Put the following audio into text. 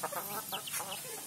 ハハハハ。